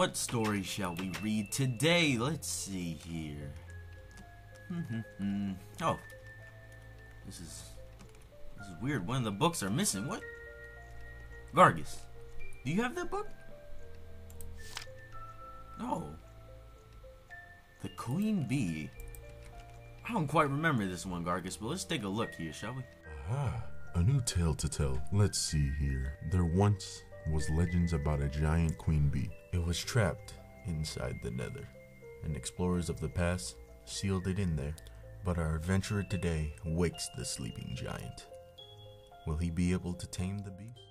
what story shall we read today? Let's see here. oh, this is this is weird. One of the books are missing. What? Gargus, do you have that book? No. The Queen Bee. I don't quite remember this one, Gargus, but let's take a look here, shall we? Aha, a new tale to tell. Let's see here. There once was legends about a giant queen bee. It was trapped inside the nether, and explorers of the past sealed it in there. But our adventurer today wakes the sleeping giant. Will he be able to tame the beast?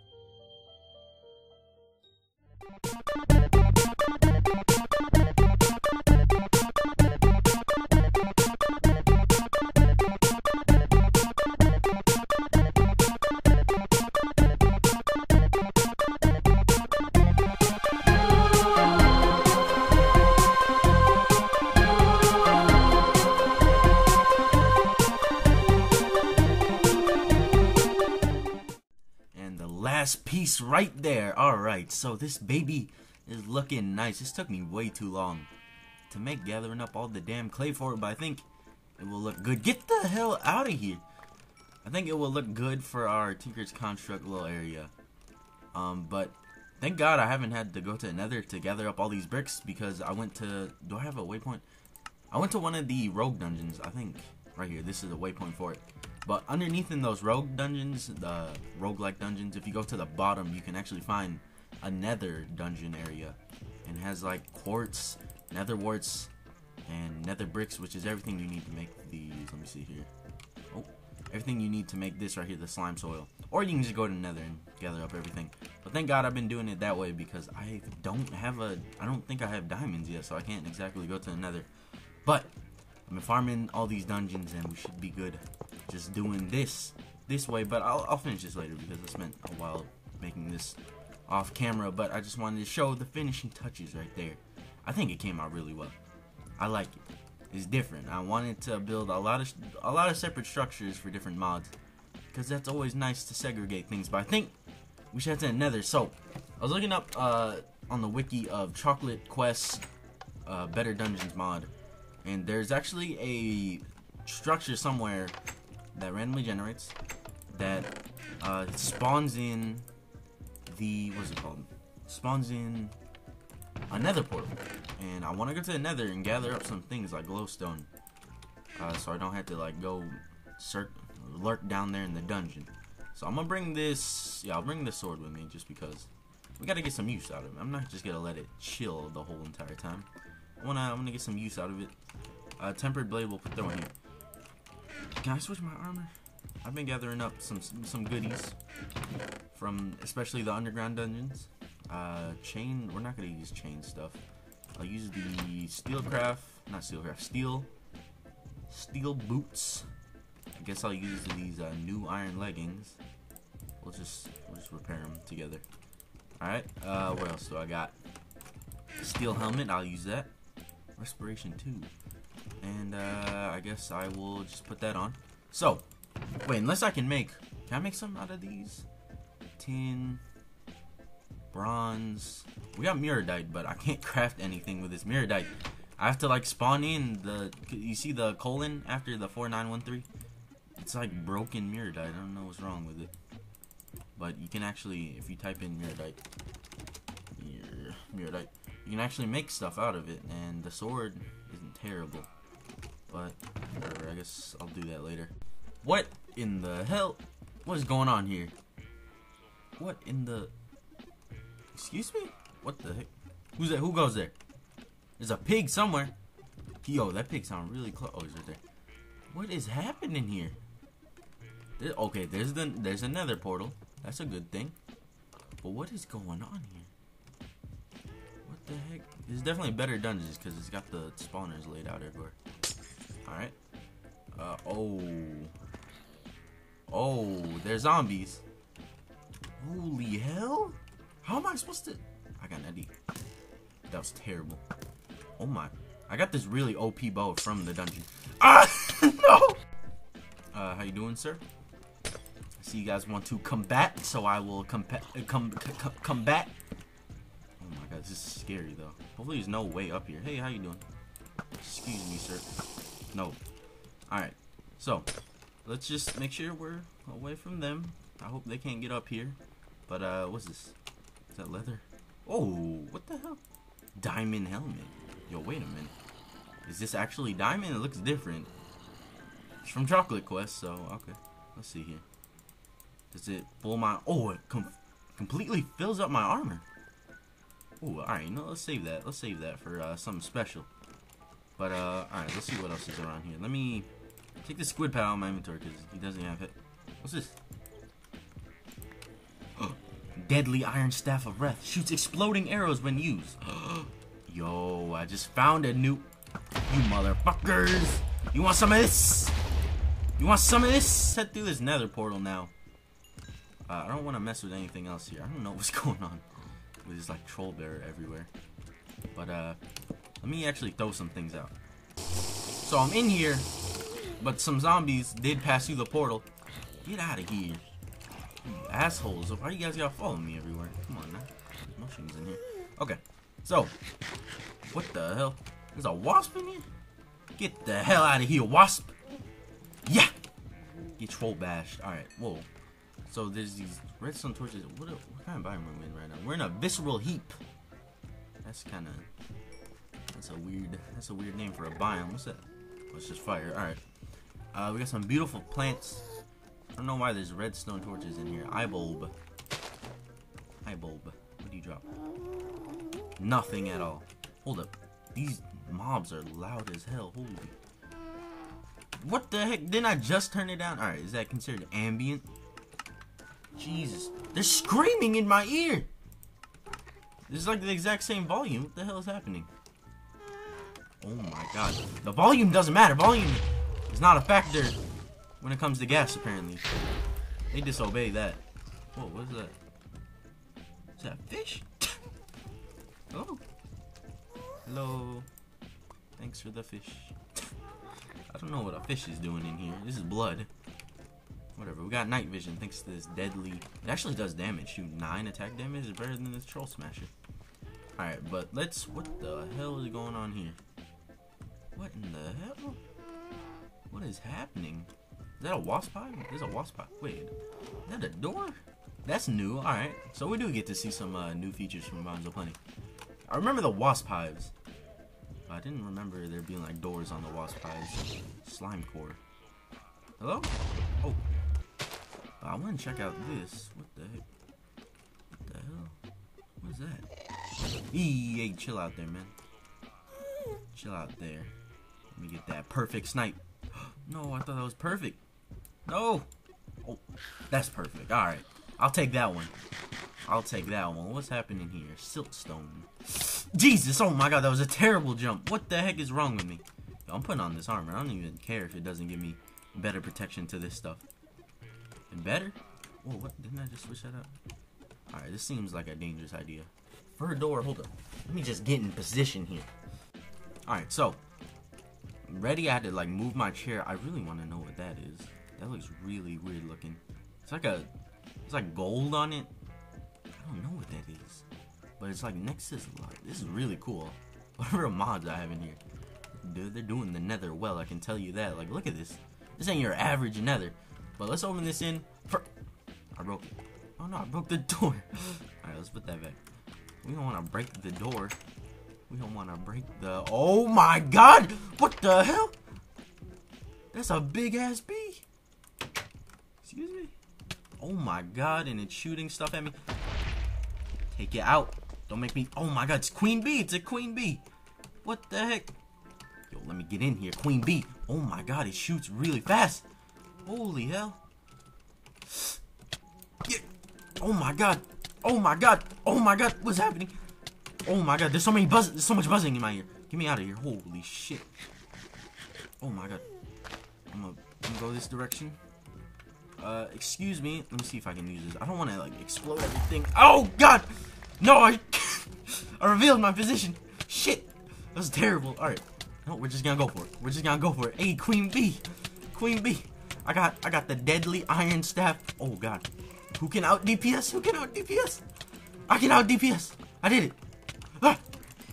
Right there. Alright, so this baby is looking nice. This took me way too long to make gathering up all the damn clay for it, but I think it will look good. Get the hell out of here. I think it will look good for our Tinker's Construct little area. Um, but thank God I haven't had to go to another to gather up all these bricks because I went to. Do I have a waypoint? I went to one of the rogue dungeons. I think right here. This is a waypoint for it. But underneath in those rogue dungeons, the roguelike dungeons, if you go to the bottom, you can actually find a nether dungeon area. And has like quartz, nether warts, and nether bricks, which is everything you need to make these. Let me see here. Oh, everything you need to make this right here, the slime soil. Or you can just go to nether and gather up everything. But thank God I've been doing it that way because I don't have a, I don't think I have diamonds yet, so I can't exactly go to the nether. But I've been farming all these dungeons and we should be good just doing this this way. But I'll, I'll finish this later because I spent a while making this off camera. But I just wanted to show the finishing touches right there. I think it came out really well. I like it. It's different. I wanted to build a lot of a lot of separate structures for different mods because that's always nice to segregate things. But I think we should head to the Nether. So I was looking up uh, on the wiki of Chocolate Quest uh, Better Dungeons mod, and there's actually a structure somewhere that randomly generates that uh, spawns in the what's it called? Spawns in a nether portal. And I want to go to the nether and gather up some things like glowstone. Uh, so I don't have to like go lurk down there in the dungeon. So I'm gonna bring this, yeah, I'll bring the sword with me just because we gotta get some use out of it. I'm not just gonna let it chill the whole entire time. I wanna, I wanna get some use out of it. Uh, tempered blade, we'll put that one here. Can I switch my armor? I've been gathering up some some goodies from especially the underground dungeons. Uh, chain, we're not gonna use chain stuff. I'll use the steelcraft, not steelcraft, steel, steel boots. I guess I'll use these uh, new iron leggings. We'll just we'll just repair them together. All right. Uh, what else do I got? Steel helmet. I'll use that. Respiration two. And uh, I guess I will just put that on. So, wait, unless I can make, can I make something out of these? Tin, bronze. We got mirrodite, but I can't craft anything with this mirrodite. I have to like spawn in the, you see the colon after the 4913? It's like broken mirrodite. I don't know what's wrong with it. But you can actually, if you type in mirrodite, mirrodite, you can actually make stuff out of it. And the sword isn't terrible. But whatever, I guess I'll do that later. What in the hell? What is going on here? What in the? Excuse me? What the heck? Who's that? Who goes there? There's a pig somewhere. Yo, that pig sounds really close. Oh, he's right there. What is happening here? There, okay, there's the there's another portal. That's a good thing. But what is going on here? What the heck? There's definitely better dungeons because it's got the spawners laid out everywhere. Alright. Uh, oh. Oh, they're zombies. Holy hell? How am I supposed to... I got an Eddie. That was terrible. Oh my. I got this really OP bow from the dungeon. Ah! no! Uh, how you doing, sir? I see you guys want to combat, so I will combat. Uh, com com combat. Oh my god, this is scary though. Hopefully there's no way up here. Hey, how you doing? Excuse me, sir. No. Alright. So, let's just make sure we're away from them. I hope they can't get up here. But, uh, what's this? Is that leather? Oh, what the hell? Diamond helmet. Yo, wait a minute. Is this actually diamond? It looks different. It's from Chocolate Quest, so, okay. Let's see here. Does it pull my... Oh, it com completely fills up my armor. Oh, alright, no, let's save that. Let's save that for uh, something special. But, uh, alright, let's see what else is around here. Let me take the squid pad out of my inventory because he doesn't have it. What's this? Deadly Iron Staff of Wrath shoots exploding arrows when used. Yo, I just found a new... You motherfuckers! You want some of this? You want some of this? Head through this nether portal now. Uh, I don't want to mess with anything else here. I don't know what's going on. There's like troll bear everywhere. But uh, let me actually throw some things out. So I'm in here, but some zombies did pass through the portal. Get out of here. You assholes. Why you guys gotta follow me everywhere? Come on now. There's mushrooms in here. Okay. So, what the hell? There's a wasp in here? Get the hell out of here, wasp! Yeah! Get troll bashed. Alright, whoa. So there's these redstone torches. What, what kind of biome are we in right now? We're in a visceral heap. That's kind of... That's a weird... That's a weird name for a biome. What's that? It's just fire. Alright. Uh, we got some beautiful plants. I don't know why there's redstone torches in here. Eye bulb. Eye bulb. What do you drop? Nothing at all. Hold up. These mobs are loud as hell. Holy. What the heck? Didn't I just turn it down? Alright, is that considered ambient? Jesus. They're screaming in my ear! This is like the exact same volume. What the hell is happening? Oh my god. The volume doesn't matter. Volume is not a factor when it comes to gas, apparently. They disobey that. Whoa, what is that? Is that fish? oh. Hello. Thanks for the fish. I don't know what a fish is doing in here. This is blood. Whatever. We got night vision thanks to this deadly. It actually does damage. Shoot, 9 attack damage is better than this troll smasher. Alright, but let's. What the hell is going on here? What in the hell? What is happening? Is that a wasp hive? There's a wasp hive. Wait, is that a door? That's new. Alright. So we do get to see some uh, new features from Biomes of Plenty. I remember the wasp hives. I didn't remember there being like doors on the wasp hives. Slime core. Hello? Oh. I want to check out this. What the heck? What the hell? What is that? Hey, chill out there, man. Chill out there. Let me get that perfect snipe. no, I thought that was perfect. No. Oh, that's perfect. All right. I'll take that one. I'll take that one. What's happening here? Siltstone. Jesus, oh my god, that was a terrible jump. What the heck is wrong with me? Yo, I'm putting on this armor. I don't even care if it doesn't give me better protection to this stuff. And better? Whoa, what? Didn't I just switch that up? Alright, this seems like a dangerous idea. For a door, hold up. Let me just get in position here. Alright, so. Ready, I had to like move my chair. I really want to know what that is. That looks really weird looking. It's like a, it's like gold on it. I don't know what that is. But it's like this lot. This is really cool. Whatever mods I have in here. Dude, they're doing the nether well, I can tell you that. Like, look at this. This ain't your average nether. But let's open this in. For I broke it. Oh no, I broke the door. Alright, let's put that back. We don't want to break the door. We don't want to break the... Oh my god! What the hell? That's a big ass bee. Excuse me? Oh my god, and it's shooting stuff at me. Take it out. Don't make me... Oh my god, it's queen bee. It's a queen bee. What the heck? Yo, let me get in here. Queen bee. Oh my god, it shoots really fast. Holy hell. Yeah. Oh my god. Oh my god. Oh my god. What's happening? Oh my god. There's so many buzz. There's so much buzzing in my ear. Get me out of here. Holy shit. Oh my god. I'm gonna, go this direction. Uh, excuse me. Let me see if I can use this. I don't want to like explode everything. Oh god. No, I I revealed my position. Shit. That was terrible. All right. No, we're just gonna go for it. We're just gonna go for it. Hey, Queen Bee. Queen Bee. I got I got the deadly iron staff. Oh god. Who can out DPS? Who can out DPS? I can out DPS. I did it. Ah!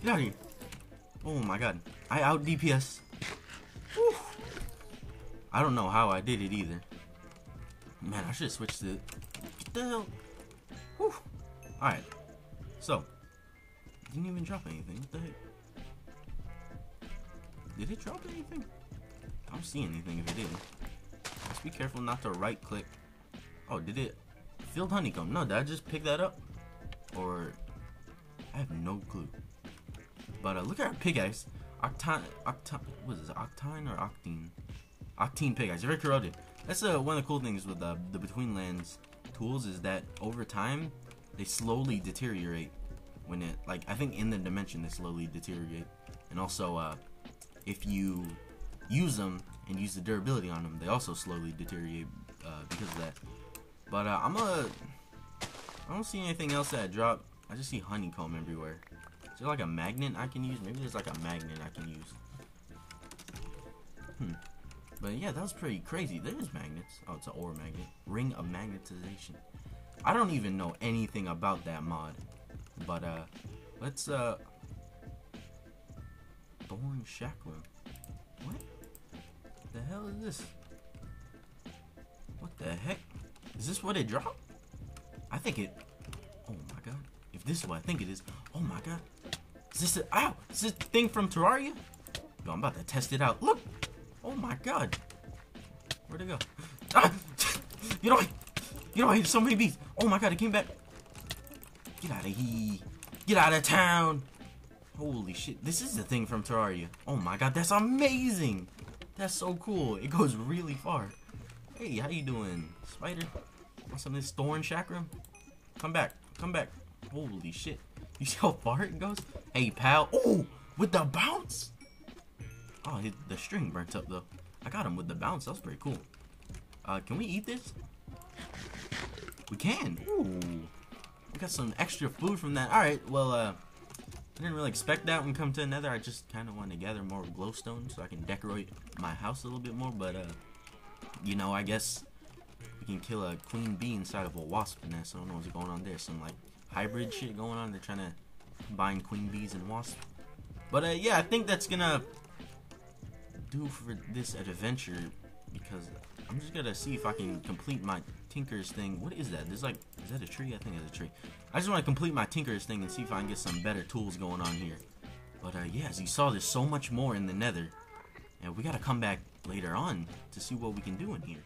Get out of here. Oh my god. I out DPS. Whew. I don't know how I did it either. Man, I should have switched it. What the hell? Alright. So. Didn't even drop anything. What the heck? Did it drop anything? I don't see anything if it did. Just be careful not to right click. Oh, did it? Field honeycomb. No, did I just pick that up? Or. I have no clue. But uh, look at our pickaxe. Octine. Octine. What is it? Octine or Octine? Octine pickaxe. Very corroded. That's uh, one of the cool things with uh, the Betweenlands tools is that over time they slowly deteriorate when it like I think in the dimension they slowly deteriorate and also uh, if you use them and use the durability on them they also slowly deteriorate uh, because of that but uh, I'm a I don't see anything else that drop I just see honeycomb everywhere is there like a magnet I can use maybe there's like a magnet I can use hmm but yeah, that was pretty crazy. There's magnets. Oh, it's an ore magnet. Ring of magnetization. I don't even know anything about that mod. But, uh, let's, uh... Thorn Chakram. What? The hell is this? What the heck? Is this what it dropped? I think it... this is what I think it is... Oh my god. Is this a... Ow! Is this thing from Terraria? Yo, I'm about to test it out. Look! Oh my god. Where'd it go? Ah! You know, you know, I hit so many bees. Oh my god, it came back. Get out of here. Get out of town. Holy shit. This is the thing from Terraria. Oh my god, that's amazing. That's so cool. It goes really far. Hey, how you doing, spider? Want some of this thorn chakram? Come back. Come back. Holy shit. You see how far it goes? Hey, pal. Oh, with the bounce. Oh, the string burnt up though. I got him with the bounce. That was pretty cool. Uh, can we eat this? We can. Ooh. We got some extra food from that. Alright, well, uh, I didn't really expect that when come to another. I just kind of want to gather more glowstone so I can decorate my house a little bit more. But, uh, you know, I guess we can kill a queen bee inside of a wasp nest. I don't know what's going on there. Some, like, hybrid shit going on. They're trying to bind queen bees and wasps. But, uh, yeah, I think that's gonna do for this adventure because I'm just gonna see if I can complete my Tinker's thing. What is that? There's like, is that a tree? I think it's a tree. I just want to complete my Tinker's thing and see if I can get some better tools going on here. But uh, yeah, as you saw, there's so much more in the nether. And we gotta come back later on to see what we can do in here.